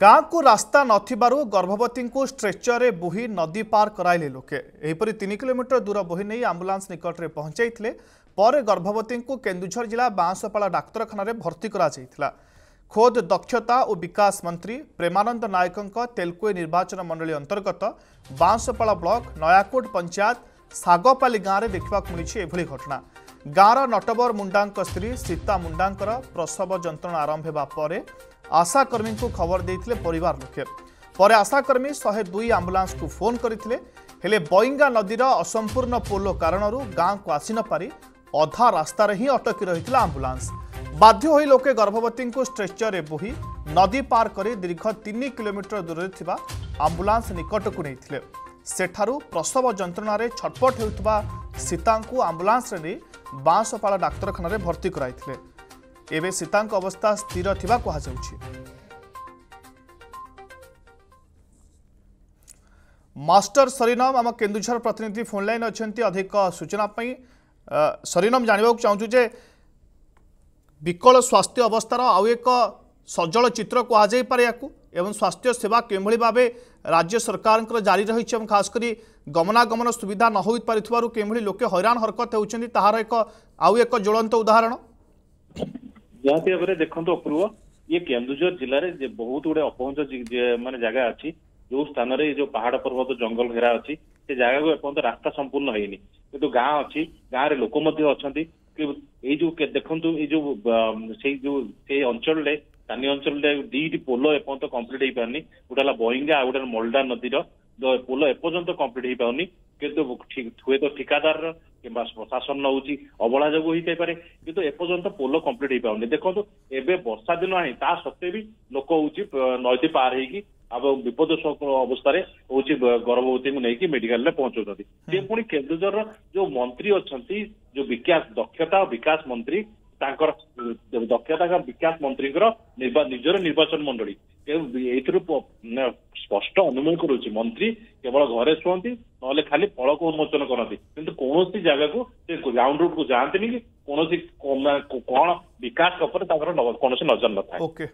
ଗାଁକୁ ରାସ୍ତା ନଥିବାରୁ ଗର୍ଭବତୀଙ୍କୁ ଷ୍ଟ୍ରେଚରରେ ବୋହି ନଦୀ ପାର କରାଇଲେ ଲୋକେ। ଏହିପରି ତିନି କିଲୋମିଟର ଦୂର ବୋହି ନେଇ ଆମ୍ବୁଲାନ୍ସ ନିକଟରେ ପହଞ୍ଚାଇଥିଲେ। ପରେ ଗର୍ଭବତୀଙ୍କୁ କେନ୍ଦୁଝର ଜିଲ୍ଲା ବାଁଶପାଳ ଡାକ୍ତରଖାନାରେ ଭର୍ତ୍ତି କରାଯାଇଥିଲା। ଖୋଦ୍ ଦକ୍ଷତା ଓ ବିକାଶ ମନ୍ତ୍ରୀ ପ୍ରେମାନନ୍ଦ ନାୟକଙ୍କ ତେଲକୋଇ ନିର୍ବାଚନ ମଣ୍ଡଳୀ ଅନ୍ତର୍ଗତ ବାଁଶପାଳ ବ୍ଲକ ନୟାକୋଟ ପଞ୍ଚାୟତ ଶାଗପାଲି ଗାଁରେ ଦେଖିବାକୁ ମିଳିଛି ଏଭଳି ଘଟଣା। ଗାଁର ନଟବର ମୁଣ୍ଡାଙ୍କ ସ୍ତ୍ରୀ ସୀତା ମୁଣ୍ଡାଙ୍କର ପ୍ରସବ ଯନ୍ତ୍ରଣା ଆରମ୍ଭ ହେବା ପରେ ଆଶାକର୍ମୀଙ୍କୁ ଖବର ଦେଇଥିଲେ ପରିବାର ଲୋକେ ପରେ ଆଶାକର୍ମୀ ଶହେ ଦୁଇ ଆମ୍ବୁଲାନ୍ସକୁ ଫୋନ୍ କରିଥିଲେ ହେଲେ ବଇଙ୍ଗା ନଦୀର ଅସମ୍ପୂର୍ଣ୍ଣ ପୋଲ କାରଣରୁ ଗାଁକୁ ଆସିନପାରି ଅଧା ରାସ୍ତାରେ ହିଁ ଅଟକି ରହିଥିଲା ଆମ୍ବୁଲାନ୍ସ ବାଧ୍ୟ ହୋଇ ଲୋକେ ଗର୍ଭବତୀଙ୍କୁ ଷ୍ଟ୍ରେଚରରେ ବୋହି ନଦୀ ପାର କରି ଦୀର୍ଘ ତିନି କିଲୋମିଟର ଦୂରରେ ଥିବା ଆମ୍ବୁଲାନ୍ସ ନିକଟକୁ ନେଇଥିଲେ ସେଠାରୁ ପ୍ରସବ ଯନ୍ତ୍ରଣାରେ ଛଟପଟ ହେଉଥିବା ସୀତାଙ୍କୁ ଆମ୍ବୁଲାନ୍ସରେ ନେଇ ବାଁଶପାଳ ଡାକ୍ତରଖାନାରେ ଭର୍ତ୍ତି କରାଇଥିଲେ ଏବେ ସୀତାଙ୍କ ଅବସ୍ଥା ସ୍ଥିର ଥିବା କୁହାଯାଉଛି। ମାଷ୍ଟର ସରିନମ ଆମ କେନ୍ଦୁଝର ପ୍ରତିନିଧି ଫୋନ୍ ଲାଇନ୍ ଅଛନ୍ତି। ଅଧିକ ସୂଚନା ପାଇଁ ସରିନମ ଜାଣିବାକୁ ଚାହୁଁଛୁ ଯେ ବିକଳ ସ୍ୱାସ୍ଥ୍ୟ ଅବସ୍ଥାର ଆଉ ଏକ ସଜଳ ଚିତ୍ର କୁହାଯାଇପାରେ ୟାକୁ ଏବଂ ସ୍ୱାସ୍ଥ୍ୟ ସେବା କିଭଳି ଭାବେ ରାଜ୍ୟ ସରକାରଙ୍କର ଜାରି ରହିଛି ଏବଂ ଖାସ୍ କରି ଗମନାଗମନ ସୁବିଧା ନ ହୋଇପାରିଥିବାରୁ କେଉଁଭଳି ଲୋକେ ହଇରାଣ ହରକତ ହେଉଛନ୍ତି ତାହାର ଏକ ଆଉ ଏକ ଜ୍ୱଳନ୍ତ ଉଦାହରଣ। ନିହାତି ଭାବରେ ଦେଖନ୍ତୁ ଅପୂର୍ବ। ଇଏ କେନ୍ଦୁଝର ଜିଲ୍ଲାରେ ଯେ ବହୁତ ଗୁଡେ ଅପହଞ୍ଚ ଜି- ଯେ- ମାନେ ଜାଗା ଅଛି ଯୋଉ ସ୍ଥାନରେ ଏଇ ଯୋଉ ପାହାଡ ପର୍ବତ ଜଙ୍ଗଲ ଘେରା ଅଛି ସେ ଜାଗାକୁ ଏପର୍ଯ୍ୟନ୍ତ ରାସ୍ତା ସମ୍ପୂର୍ଣ୍ଣ ହେଇନି। କିନ୍ତୁ ଗାଁ ଅଛି ଗାଁରେ ଲୋକ ମଧ୍ୟ ଅଛନ୍ତି। କି- ଏଇ ଯୋଉ କେ- ଦେଖନ୍ତୁ ଏଇ ଯୋଉ ଅ, ସେଇ ଯୋଉ ସେଇ ଅଞ୍ଚଳରେ ସ୍ଥାନୀୟ ଅଞ୍ଚଳରେ ଦିଟି ପୋଲ ଏପର୍ଯ୍ୟନ୍ତ କମ୍ପ୍ଲିଟ ହେଇପାରୁନି। ଗୋଟେ ହେଲା ବଇଙ୍ଗା ଆଉ ଗୋଟେ ହେଲା ମଲଡା ନଦୀର ଦ- ପୋଲ ଏପର୍ଯ୍ୟନ୍ତ କମ୍ପ୍ଲିଟ ହେଇପାରୁନି। କିନ୍ତୁ ଠିକ- ହୁଏତ ଠିକାଦାରର କିମ୍ବା ପ୍ରଶାସନ ନଉଛି ଅବହେଳା ଯୋଗୁଁ ହେଇଥାଇପାରେ। କିନ୍ତୁ ଏପର୍ଯ୍ୟନ୍ତ ପୋଲ କମ୍ପ୍ଲିଟ ହେଇପାରୁନି। ଦେଖନ୍ତୁ ଏବେ ବର୍ଷା ଦିନ ଆଣି ତା ସତ୍ତ୍ୱେ ବି ଲୋକ ହଉଛି ଅ, ନଦୀ ପାର ହେଇକି ଆଉ ବିପଦ ସକ- ଅବସ୍ଥାରେ ହଉଛି ବ- ଗର୍ଭବତୀଙ୍କୁ ନେଇକି ମେଡିକାଲରେ ପହଞ୍ଚଉଛନ୍ତି। ସେ ପୁଣି କେନ୍ଦୁଝରର ଯୋଉ ମନ୍ତ୍ରୀ ଅଛନ୍ତି ଯୋଉ ବିକାଶ ଦକ୍ଷତା ଓ ବିକାଶ ମନ୍ତ୍ରୀ ତାଙ୍କର ଅ, ଦକ୍ଷତା ଓ ବିକାଶ ମନ୍ତ୍ରୀଙ୍କର ନିର୍ବା- ନିଜର ନିର୍ବାଚନ ମଣ୍ଡଳୀ। ତେଣୁ ଏଇଥିରୁ ପ- ମାନେ ସ୍ପଷ୍ଟ ଅନୁମାନ କରୁଛି ମନ୍ତ୍ରୀ କେବଳ ଘରେ ଶୁଅନ୍ତି ନହେଲେ ଖାଲି ଫଳକ ଉନ୍ମୋଚନ କରନ୍ତି। କିନ୍ତୁ କୌଣସି ଜାଗାକୁ ସେ ଗ୍ରାଉଣ୍ଡ ରୁଟକୁ ଯାଆନ୍ତିନି କି କୌଣସି କ- ମାନେ କଣ ବିକାଶ ଉପରେ ତାଙ୍କର ନ- କୌଣସି ନଜର ନଥାଏ। ଓକେ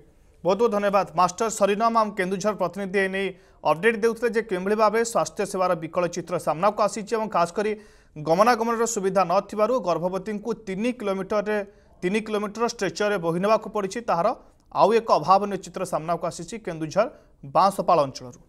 ବହୁତ ବହୁତ ଧନ୍ୟବାଦ। ମାଷ୍ଟର ସରିନମ ଆମ କେନ୍ଦୁଝର ପ୍ରତିନିଧି ଏ ନେଇ ଅପଡେଟ୍ ଦେଉଥିଲେ ଯେ କେଉଁଭଳି ଭାବେ ସ୍ୱାସ୍ଥ୍ୟ ସେବାର ବିକଳ ଚିତ୍ର ସାମ୍ନାକୁ ଆସିଛି ଏବଂ ଖାସ୍ କରି ଗମନାଗମନର ସୁବିଧା ନଥିବାରୁ ଗର୍ଭବତୀଙ୍କୁ ତିନି କିଲୋମିଟରରେ ତିନି କିଲୋମିଟର ଷ୍ଟ୍ରେଚରରେ ବୋହି ନେବାକୁ ପଡ଼ିଛି। ତାହାର ଆଉ ଏକ ଅଭାବନୀୟ ଚିତ୍ର ସାମ୍ନାକୁ ଆସିଛି କେନ୍ଦୁଝର ବାଁଶପାଳ ଅଞ୍ଚଳରୁ।